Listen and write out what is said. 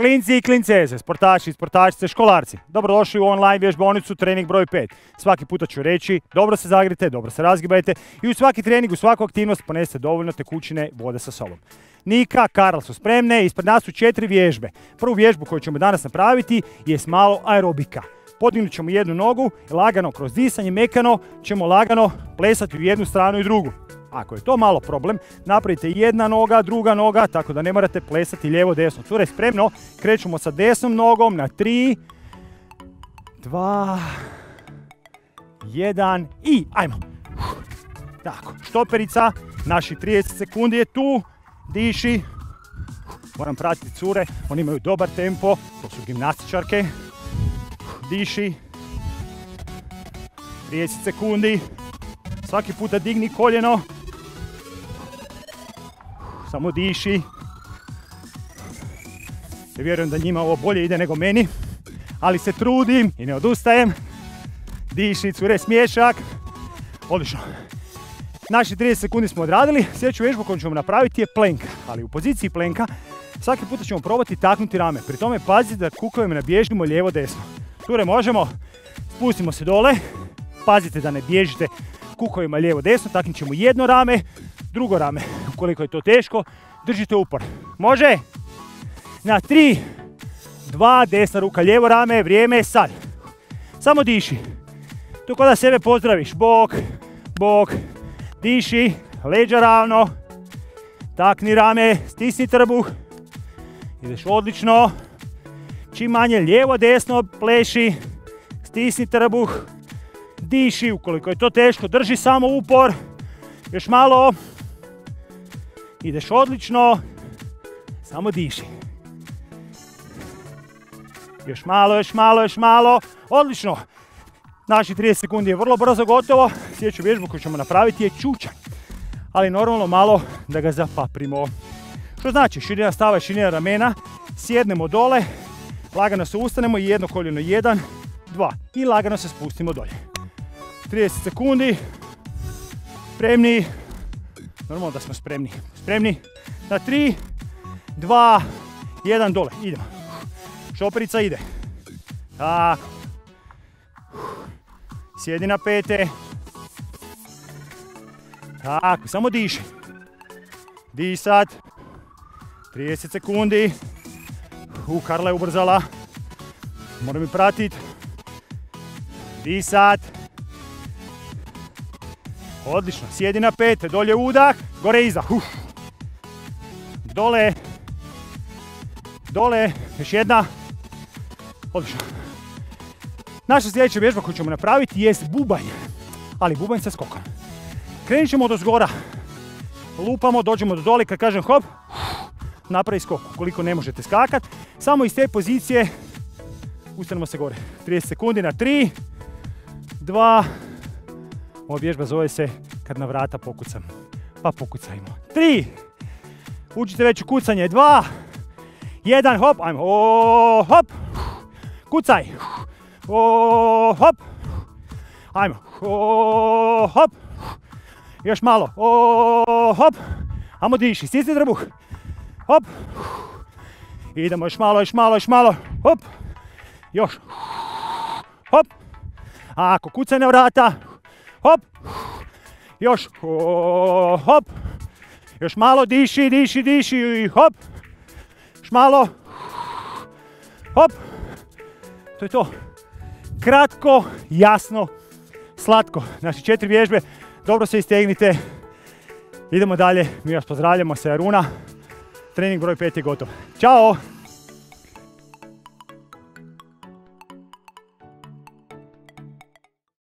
Klinci i klinceze, sportaši i sportačice, školarci, dobrodošli u online vježbonicu trening broj 5. Svaki puta ću reći, dobro se zagrite, dobro se razgibajte i u svaki trening, u svaku aktivnost ponesete dovoljno tekućine vode sa sobom. Nika, Karl su spremne, ispred nas su četiri vježbe. Prvu vježbu koju ćemo danas napraviti je malo aerobika. Podignut ćemo jednu nogu lagano kroz disanje mekano ćemo lagano plesati u jednu stranu i drugu. Ako je to malo problem, napravite jedna noga, druga noga, tako da ne morate plesati lijevo, desno. Cure, spremno, krećemo sa desnom nogom na tri, dva, jedan i ajmo. Tako, štoperica, naši 30 sekundi je tu, diši. Moram pratiti cure, oni imaju dobar tempo, to su gimnastičarke. Diši. 30 sekundi. Svaki puta digni koljeno, samo diši. Ja vjerujem da njima ovo bolje ide nego meni, ali se trudim i ne odustajem. Diši, cure, smješak. Odlično. Naši 30 sekundi smo odradili. Sljedeću vježbu koju ćemo napraviti je plenka. Ali u poziciji plenka svaki puta ćemo probati taknuti rame. Pri tome pazite da kukovima ne bježimo Cure možemo. Spustimo se dole. Pazite da ne bježite kukovima lijevo desno. Taknut ćemo jedno rame, drugo rame. Ukoliko je to teško, držite upor. Može? Na tri, dva, desna ruka, lijevo rame, vrijeme, sad. Samo diši. To kada sebe pozdraviš. Bok, bok, diši, leđa ravno. Takni rame, stisni trbuh. Ideš odlično. Čim manje lijevo, desno, pleši. Stisni trbuh. Diši, ukoliko je to teško, drži samo upor. Još malo. Ideš odlično. Samo diši. Još malo, još malo, još malo. Odlično. Naši 30 sekundi je vrlo brzo gotovo. Sljedeću vježbu koju ćemo napraviti je čučanj. Ali normalno malo da ga zapaprimo. Što znači širina stava i širina ramena. Sjednemo dole. Lagano se ustanemo jedno koljeno. Jedan, dva. I lagano se spustimo dolje. 30 sekundi. Spremni. Normalno da smo spremni. Spremni. Na 3, 2, 1, dole. Idemo. Šoperica ide. Tako. Sjedi na pete. Tako, samo diši. Disat. 30 sekundi. U, Karla je ubrzala. Moram mi pratit. Disat. Odlično, sjedi na pete, dolje udah, gore iza. Uf. Dole. Dole, još jedna. Odlično. Naša sljedeća vježba koju ćemo napraviti jest bubanj. Ali bubanj sa skokom. Krenut ćemo od zgora. Lupamo, dođemo do dole, kad kažem hop, napravi skok. Ukoliko ne možete skakat, samo iz te pozicije ustanemo se gore. 30 sekundi na 3, 2, ova vježba zove se kad na vrata pokucam. Pa pokucajmo. Tri. Učite već u kucanje. Dva. Jedan. Hop. Ajmo. O, hop. Kucaj. O, hop. Ajmo. O, hop. Još malo. O, hop. Ajmo diši. Stisni trbuh. Hop. Idemo još malo, još malo, još malo. Hop. Još. Hop. Ako kucaj na vrata hop, još, hop, još malo diši, diši, diši hop, još malo, hop, to je to. Kratko, jasno, slatko. Znači četiri vježbe, dobro se istegnite. Idemo dalje, mi vas pozdravljamo sa Aruna. Trening broj 5 je gotov. Ćao!